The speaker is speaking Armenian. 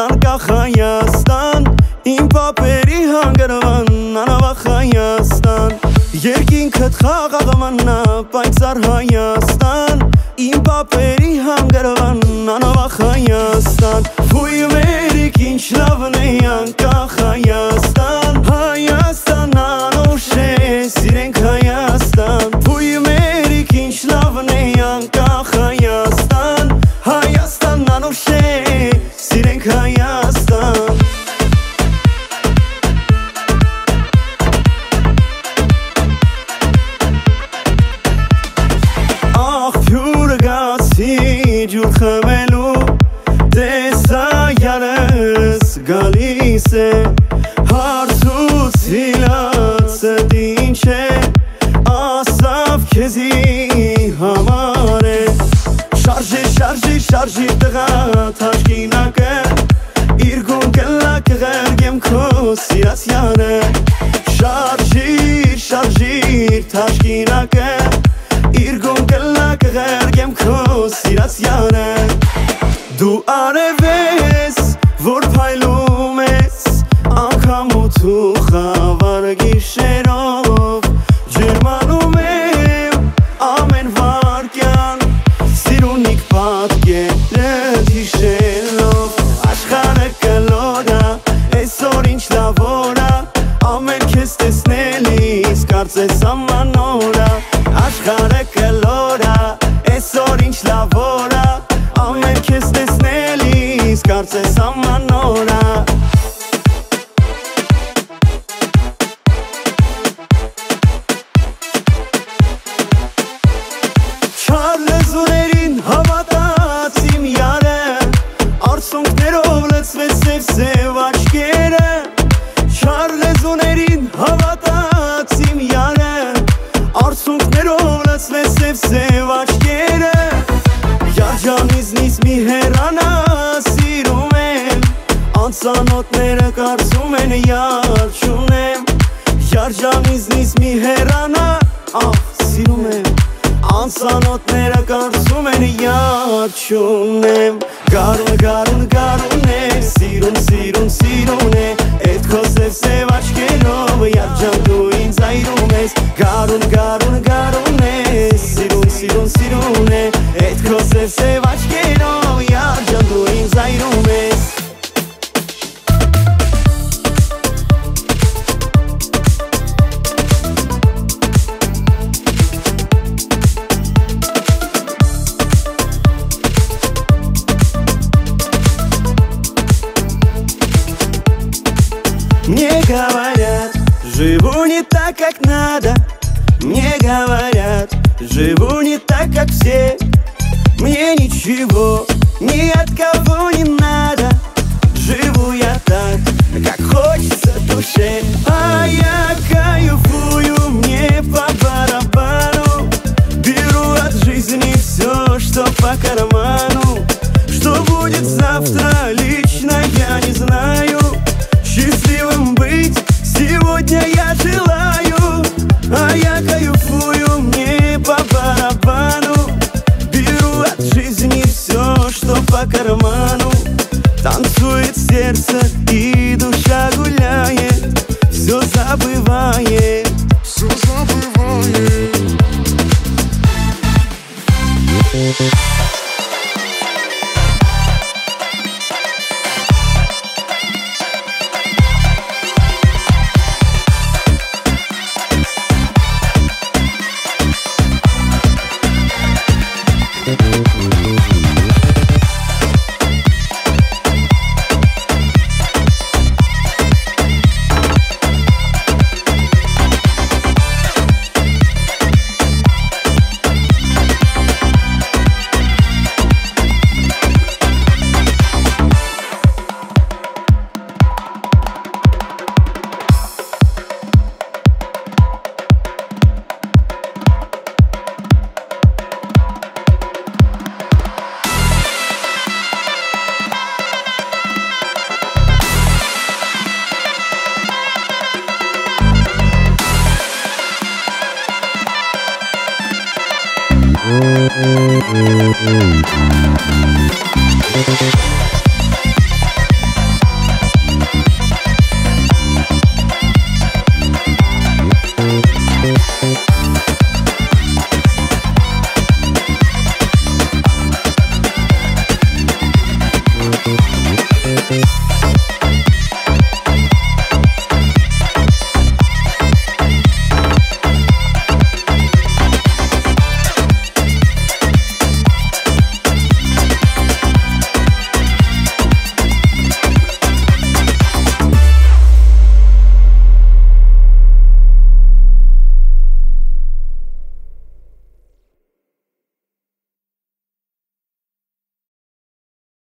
անկախ Հայաստան Իմ պապերի հանգրվան անավախ Հայաստան Երկինքդ խաղաղվանա պայծառ Հայաստան Իմ պապերի հանգրվան անավախ Հայաստան Ֆույ մերիք ինչ լավն է անք է Հարցուց հիլացը դինչ է Ասավ քեզի համար է Շարժի, շարժի, շարժի տղա թաշկինակը Իրգուն կլա կղերգեմ քո սիրասյանը Շարժիր, շարժիր թաշկինակը Անկամ ու թու խավար գիշերով Ջերմանում եմ ամեն վարկյան Սիրունիք պատկերը հիշելով Աշխարը կլորա, այսօր ինչ լավ օրա Ամեն քեզ տեսնելիս կարծես ամանորա Աշխարը կլորա, այսօր ինչ լավ օրա Ամեն քեզ տեսնելիս կարծես ամանորա հերանա սիրում եմ Անցանոտները կարծում են յար չունեմ Յաջանիզնից մի հերանա ահ սիրում եմ Անցանոտները կարծում են յար չունեմ Գարուն, գարուն, գարուն է Սիրուն, սիրուն, սիրուն է Էդ քո սև սև աչկերով Յաջան դու Мне говорят, живу не так, как надо. Мне говорят, живу не так, как все. Мне ничего ни от кого не надо. Живу я так, как хочется душе. А я кайфую, мне по барабану. Беру от жизни все, что по карману. Что будет завтра, лично я не знаю. Счастливым быть. Сегодня я желаю А я кайфую, мне по барабану. Беру от жизни все, что по карману. Танцует сердце и